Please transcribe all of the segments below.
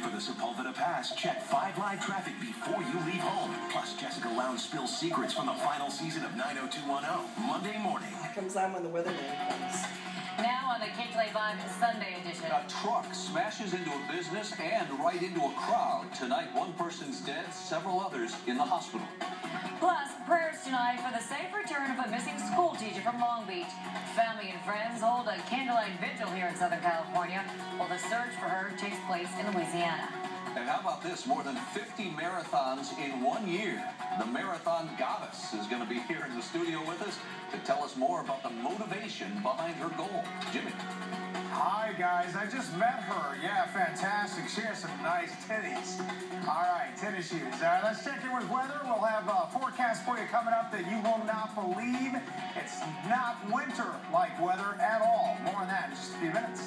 Sepulveda Pass, check 5 Live traffic before you leave home. Plus, Jessica Lowndes spills secrets from the final season of 90210, Monday morning. Comes on when the weatherman comes. Now on the KTLA 5 Sunday edition. A truck smashes into a business and right into a crowd. Tonight, one person's dead, several others in the hospital. Plus, prayers tonight for the safe return of a missing school teacher from Long Beach. Family and friends hold a candlelight vigil here in Southern California while the search for her takes place in Louisiana. And how about this? More than 50 marathons in one year. The marathon goddess is going to be here in the studio with us to tell us more about the motivation behind her goal. Jimmy. Guys. I just met her. Yeah, fantastic. She has some nice titties. All right, tennis shoes. All right, let's check in with weather. We'll have a forecast for you coming up that you will not believe. It's not winter-like weather at all. More on that in just a few minutes.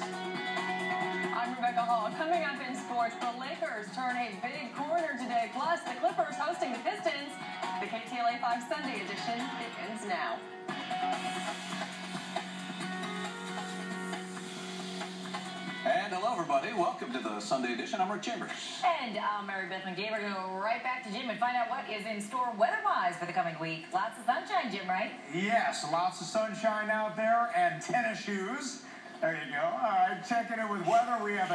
I'm Rebecca Hall. Coming up in sports, the Lakers turn a big corner today. Plus, the Clippers hosting the Pistons. The KTLA 5 Sunday edition begins now. Everybody. Welcome to the Sunday edition. I'm Rick Chambers. And I'm Mary Beth McGee. We're going to go right back to Jim and find out what is in store weather-wise for the coming week. Lots of sunshine, Jim, right? Yes, lots of sunshine out there and tennis shoes. There you go. All right, checking in with weather. We have